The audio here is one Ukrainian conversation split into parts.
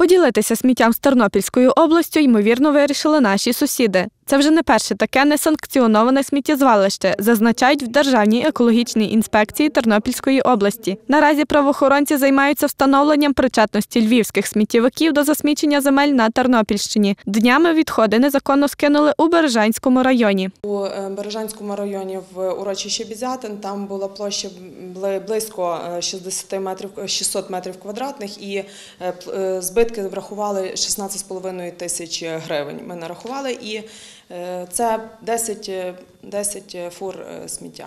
Поділитися сміттям з Тернопільською областю, ймовірно, вирішили наші сусіди. Це вже не перше таке несанкціоноване сміттєзвалище, зазначають в Державній екологічній інспекції Тернопільської області. Наразі правоохоронці займаються встановленням причетності львівських сміттєвиків до засмічення земель на Тернопільщині. Днями відходи незаконно скинули у Бережанському районі. У е, Бережанському районі в урочищі Бізятин там була площа близько е, 60 метрів, 600 метрів квадратних і е, е, збитки врахували 16,5 тисяч гривень. Ми нарахували і е, це 10, е, 10 фур е, сміття.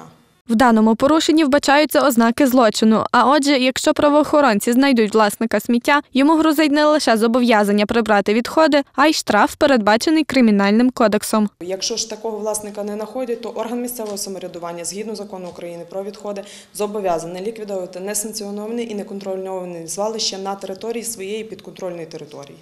В даному порушенні вбачаються ознаки злочину. А отже, якщо правоохоронці знайдуть власника сміття, йому грозить не лише зобов'язання прибрати відходи, а й штраф, передбачений кримінальним кодексом. Якщо ж такого власника не знаходять, то орган місцевого самоврядування згідно закону України про відходи зобов'язаний ліквідовувати несанкціоновані і неконтрольовані звалища на території своєї підконтрольної території.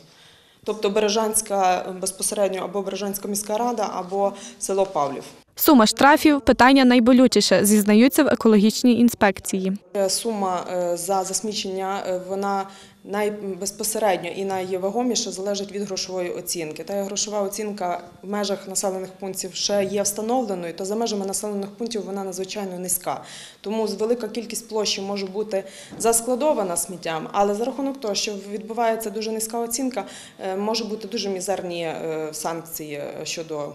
Тобто Бережанська е, безпосередньо або Бережанська міська рада, або село Павлів. Сума штрафів питання найболючіше, зізнаються в екологічній інспекції. Е, Сума е, за засмічення е, вона найбезпосередньо і найвагоміше залежить від грошової оцінки. Та грошова оцінка в межах населених пунктів ще є встановленою, то за межами населених пунктів вона надзвичайно низька. Тому велика кількість площі може бути заскладована сміттям, але за рахунок того, що відбувається дуже низька оцінка, може бути дуже мізерні санкції щодо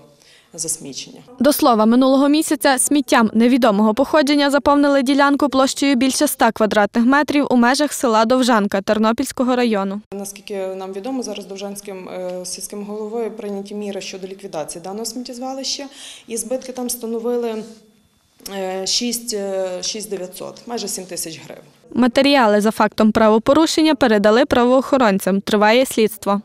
засмічення. До слова, минулого місяця сміттям невідомого походження заповнили ділянку площею більше 100 квадратних метрів у межах села Довжанка Тернопільського району. Наскільки нам відомо, зараз Довжанським е, сільським головою прийняті міри щодо ліквідації даного сміттєзвалища, і збитки там становили е, 6 е, 6900, майже 7 тисяч гривень. Матеріали за фактом правопорушення передали правоохоронцям. Триває слідство.